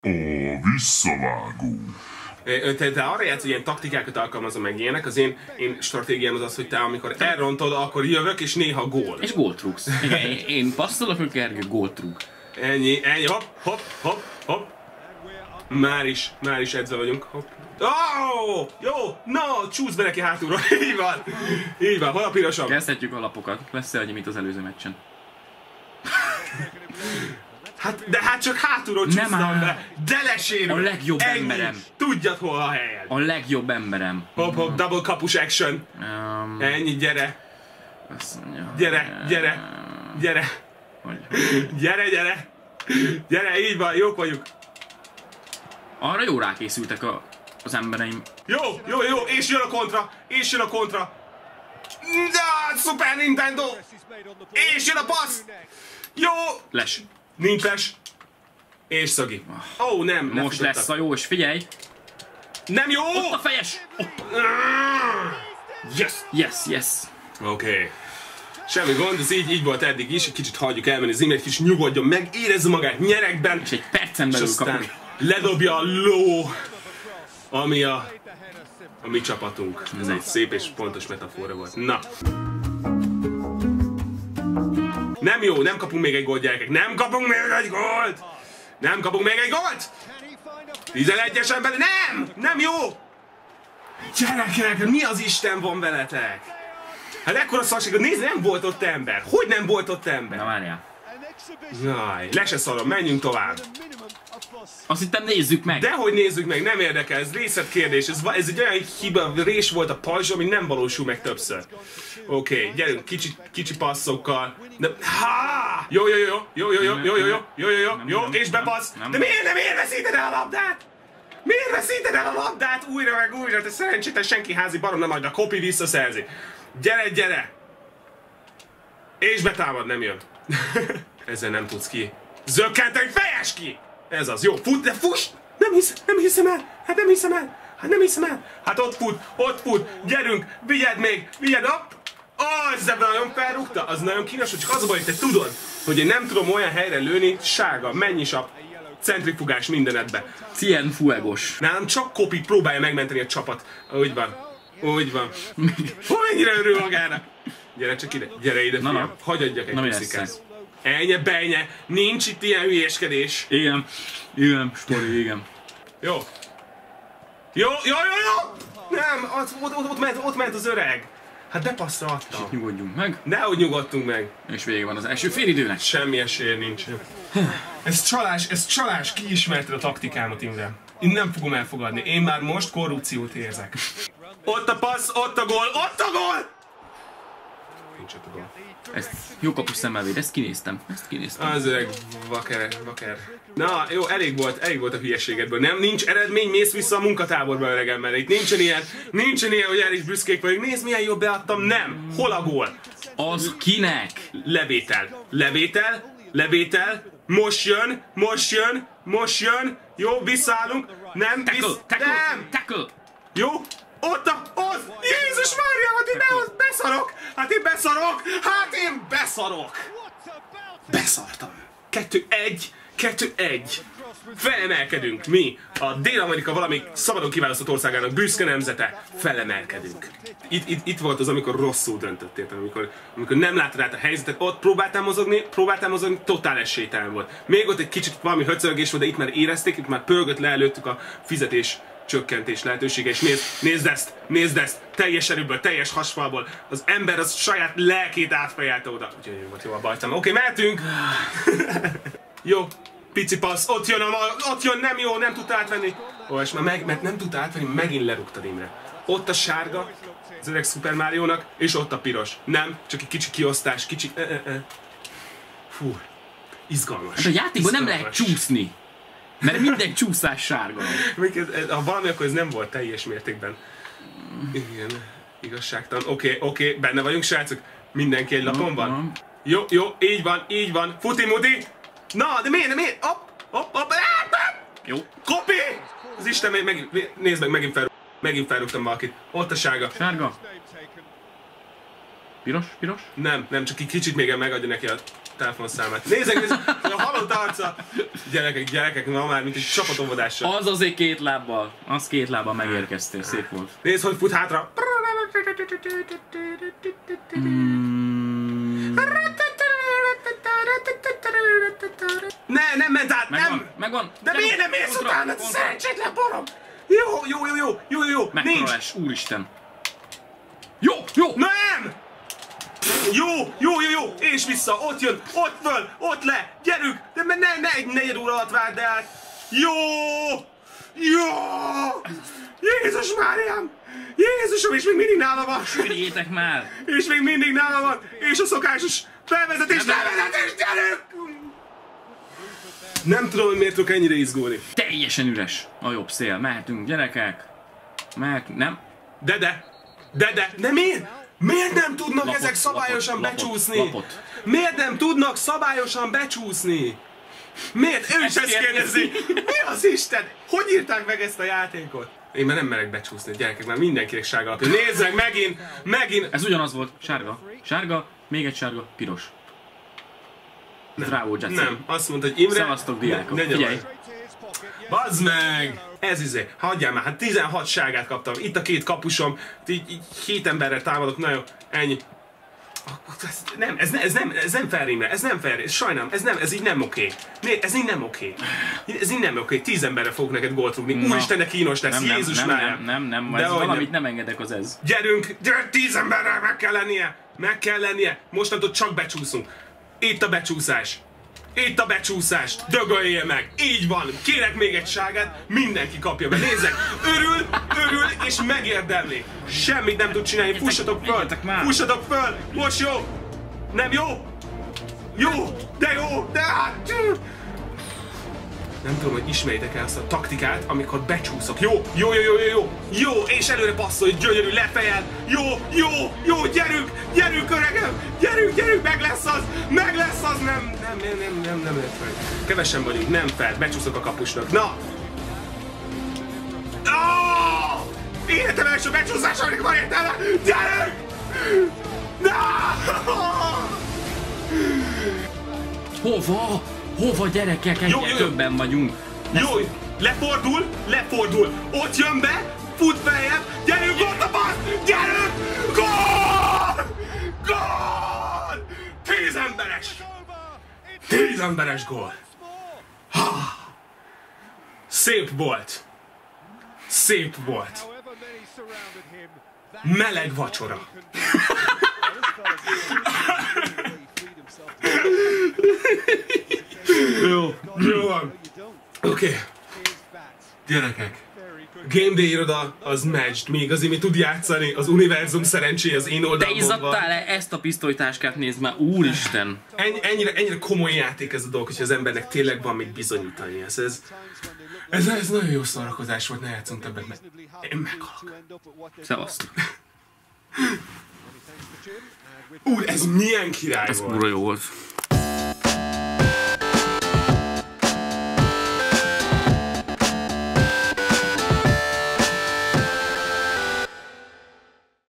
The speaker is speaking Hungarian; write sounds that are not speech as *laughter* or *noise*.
A visszavágó. Te, te arra játsz, hogy ilyen taktikákat alkalmazom meg ilyenek, az én, én stratégiám az az, hogy te amikor elrontod, akkor jövök, és néha gól. És gólt rúgsz. Igen, én- én passzolok, ő Gergő gólt rúg. Ennyi, ennyi, hopp, hopp, hopp, hopp. Már is, már is edzve vagyunk, hopp. Oh, jó, no, csúsz be neki hátulról, *laughs* így van, így van, hol a pirosom? Kezdhetjük a lapokat. Lesz annyi, mint az előző meccsen. Hát, de hát csak hátulról csúsztam áll. be, de lesérül. A legjobb Ennyi. emberem. Tudjad hol a helyed. A legjobb emberem. Hopp, hopp, double kapus action. Um, Ennyi, gyere, azt mondja, gyere, gyere, gyere, Hogy, gyere, gyere. Gyere, így van, jók vagyunk. arra jó rákészültek a, az embereim. Jó, jó, jó, és jön a kontra, és jön a kontra. Na, Super Nintendo! És jön a passz! Jó! Les. Nincs les. És szagi. Ó, oh, nem, Most lesz a jó, és figyelj! Nem jó! Ott a fejes! Yes! Yes, yes. Oké. Okay. Semmi gond, ez így, így volt eddig is, kicsit hagyjuk elmenni az egy kis nyugodjon meg, érezze magát nyerekben, És egy percen belül aztán kapunk. ledobja a ló, ami a, a mi csapatunk. Ez egy szép és pontos metafora volt. Na. Nem jó, nem kapunk még egy gólt, gyerekek. Nem kapunk még egy gólt! Nem kapunk még egy gólt! 11-esen belül, nem! Nem jó! Gyerekek, mi az Isten van veletek? Hát ekkora szarság, nézd, nem volt ott ember. Hogy nem volt ott Na ember? várjál. Jaj, le se szarom, menjünk tovább. Azt hittem nézzük meg. De hogy nézzük meg, nem érdekel, ez részletkérdés. Ez, ez egy olyan hiba, rés volt a pajzs, ami nem valósul meg többször. Oké, okay, gyerünk, kicsi, kicsi passzokkal. De, ha! Jó, jó, jó, jó, jó, jó, jó, jó, jó, jó, jó, jó, jó, és bepassz. De miért nem, miért veszíted el a labdát? Miért veszíted el a labdát újra meg újra? Te szerencsétlen senki házi barom nem adja, Kopi visszaszerzi. Gyere, gyere! És betámad, nem jön. Ezzel nem tudsz ki. Zökkenteni, fejes ki! Ez az, jó, fut, de fuss! Nem hisz, nem hiszem el! Hát nem hiszem el! Hát nem hiszem el! Hát ott fut, ott fut, gyerünk, vigyed még, vigyed! Ó, oh, ez ebben nagyon felrúgta, az nagyon kínos, hogy csak az a baj, hogy te tudod, hogy én nem tudom olyan helyre lőni, sárga, mennyi sap, centrifugás mindenedbe. Cien fuegos. Nálam csak Kopi próbálja megmenteni a csapat. Úgy van. Úgy van. Hol mennyire örül magának? Gyere csak ide, gyere ide, Na, fiam. na. Hagyadjak egy Na, mi puszikát. Ennyi, benye, nincs itt ilyen hülyéskedés. Igen. Igen, Spori, igen. Jó. Jó, jó, jó, jó! Nem, ott, ott, ott, ott, ment, ott ment az öreg. Hát bepasszra adtam. Nyugodjunk meg. Nehogy nyugodtunk meg. És vége van az első félidőnek. Semmi esély nincs. Ez csalás, ez csalás, kiismerted a taktikámat, Imre. Én nem fogom elfogadni. Én már most korrupciót érzek. Ott a passz, ott a gól, ott a gól! Ott a gól. Ezt jó kapus szemmel véd, ezt kinéztem. Ezt kinéztem. Az öreg vaker, vaker. Na, jó, elég volt, elég volt a hülyeségedből. Nem, nincs eredmény, mész vissza a munkatáborba öregem, mert itt nincsen ilyen, nincsen ilyen, hogy el is büszkék vagyunk. Nézd, milyen jól beadtam, nem. Hol a gól? Az kinek? Levétel. Levétel. Levétel. Most jön. Most jön. Most jön. Jó, visszaállunk. Nem, Tackle, vissz... tackle, Nem. tackle. Jó. Ott a... Ott. Jézus Mária, hát én be, beszarok. Hát én beszarok. Hát én beszarok. Beszartam. Kettő, egy. Kettő, egy. Felemelkedünk. Mi, a Dél-Amerika valami szabadon kiválasztott országának büszke nemzete, felemelkedünk. Itt, itt, itt volt az, amikor rosszul döntöttél, amikor, amikor nem láttad át a helyzetet, ott próbáltál mozogni, próbáltál mozogni, totál esélytelen volt. Még ott egy kicsit valami höcörgés volt, de itt már érezték, itt már pörgött le előttük a fizetés csökkentés lehetősége, és nézd, nézd ezt, nézd ezt, teljes erőből, teljes hasfalból, az ember az saját lelkét átfejelte oda. Úgyhogy jó volt, jó a bajtam. Oké, mehetünk! *laughs* Jó, pici passz, ott jön, a, ott jön, nem jó, nem tud átvenni. Ó, és már meg, mert nem tud átvenni, megint lerúgtad Imre. Ott a sárga, az öreg Super Mario-nak, és ott a piros. Nem, csak egy kicsi kiosztás, kicsi... Fú, izgalmas. Hát a játékban nem lehet Izgalmas. csúszni. Mert minden csúszás sárga. Ha valami, akkor ez nem volt teljes mértékben. Igen, igazságtalan. Oké, oké, benne vagyunk, srácok. Mindenki egy lapon van? Jó, jó, így van, így van. Futi muti. Na, de miért, miért? Hopp, hopp, hopp. Jó. Kopi! Az Isten, megint, nézd meg, megint, fel, megint felrúgtam valakit. Ott a sárga. Sárga. Piros, piros. Nem, nem, csak egy kicsit még megadja neki a telefonszámát. Nézzek, nézzek, a halott arca. Gyerekek, gyerekek, ma már mint egy csapatomvadással. Az azért két lábbal, az két lábbal megérkeztél, szép volt. Nézd, hogy fut hátra. Ne, nem ment át, Megvan, nem! megvan. De Gyerünk, miért nem érsz utána? Szerencsétlen barom! Jó, jó, jó, jó, jó, jó, nincs! Megtalálás, úristen. Jó, jó! Nem! Jó, jó, jó, jó, és vissza, ott jön, ott föl, ott le, gyerünk, de ne, ne egy negyed óra alatt várd el. Jó! Jó! Jézus Máriám! Jézusom, és még mindig nála van! Sörjétek már! És még mindig nála van! És a szokásos felvezetés, felvezetés, gyerünk! Nem tudom, hogy miért tudok ennyire izgulni. Teljesen üres a jobb szél. Mehetünk, gyerekek. Mehetünk, nem? De de, de de, de miért? Miért nem tudnak Lapot, ezek szabályosan lapot, becsúszni? lapot. Miért nem tudnak szabályosan becsúszni? Miért? Ő is ezt kérdezi. Mi az Isten? Hogy írták meg ezt a játékot? Én már nem merek becsúszni, gyerekek, már mindenkinek sárga alapja. Nézzek, megint, megint. Ez ugyanaz volt. Sárga, sárga, még egy sárga, piros. Nem. Jetsi. Nem, azt mondta, hogy Imre... Szevasztok, diákok. Ne, ne Figyelj, Bazd meg! Ez izé, hagyjál már, hát 16 sárgát kaptam. Itt a két kapusom, így, így hét emberrel támadok, na jó, ennyi. Ez nem, ez, ne, ez nem, ez nem fair, Imre, ez nem fair, sajnálom, ez nem, ez így nem oké. Né, ez így nem oké. Ez így nem oké, tíz emberre fogok neked gólt rúgni. Na. Úristen, de kínos lesz, nem, nem, Jézus nem, Mária. nem, nem, nem, De ez valamit nem. nem engedek az ez. Gyerünk, gyerünk, tíz emberrel meg kell lennie! Meg kell lennie! Mostantól csak becsúszunk. Itt a becsúszás. Itt a becsúszás. Dögöljél meg. Így van. Kérek még egy ságát, mindenki kapja be. Nézzek, örül, örül és megérdemli. Semmit nem tud csinálni. Fussatok föl. Fussatok föl. Most jó. Nem jó? Jó, de jó, de hát... Nem tudom, hogy ismeritek el azt a taktikát, amikor becsúszok. Jó, jó, jó, jó, jó, jó, és előre passzolj, gyönyörű, lefejel. Jó, jó, jó, gyerünk, gyerünk, öregem, gyerünk, gyerünk, meg lesz az, meg lesz az, nem, nem, nem, nem, nem, nem lehet fel. Kevesen vagyunk, nem fel, becsúszok a kapusnak. Na! Oh! Életem első becsúszás, aminek van értelme! Gyerünk! Na! Hova? Hova gyerekek? Egyre Jó, jó, többen vagyunk. Ne Jó, lefordul, lefordul, ott jön be, fut feljebb, gyerünk, ott a passz, gyerünk, gól! Gól! Tíz emberes! Tíz emberes gól! Ha! Szép volt! Szép volt! Meleg vacsora! *laughs* Jó, jó van. Oké. Okay. Gyerekek. Game Day iroda az matched, mi igazi, mi tud játszani, az univerzum szerencsé az én Te oldalamon van. izzadtál-e ezt a pisztolytáskát nézd már, úristen! Ennyi, ennyire, ennyire komoly játék ez a dolog, hogy az embernek tényleg van mit bizonyítani. Ez, ez, ez, ez nagyon jó szórakozás volt, ne játszunk többet, mert én meghalok. Szevasztok. Úr, ez milyen király Ez volt. kurva jó volt.